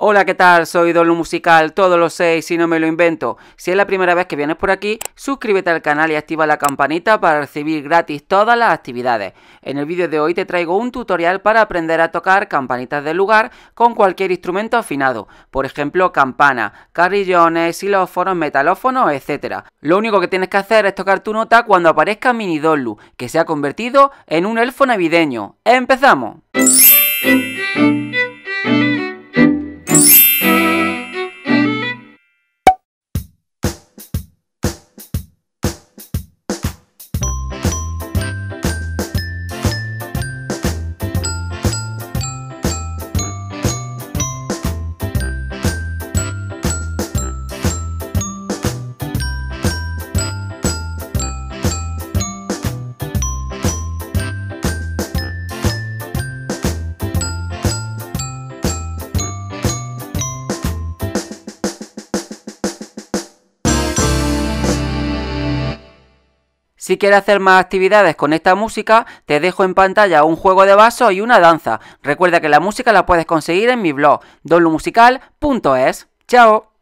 Hola, ¿qué tal? Soy Dolu Musical, todo lo sé y si no me lo invento. Si es la primera vez que vienes por aquí, suscríbete al canal y activa la campanita para recibir gratis todas las actividades. En el vídeo de hoy te traigo un tutorial para aprender a tocar campanitas del lugar con cualquier instrumento afinado, por ejemplo campana, carrillones, xilófonos, metalófonos, etc. Lo único que tienes que hacer es tocar tu nota cuando aparezca Mini Dolu, que se ha convertido en un elfo navideño. ¡Empezamos! Si quieres hacer más actividades con esta música, te dejo en pantalla un juego de vasos y una danza. Recuerda que la música la puedes conseguir en mi blog, dolumusical.es. ¡Chao!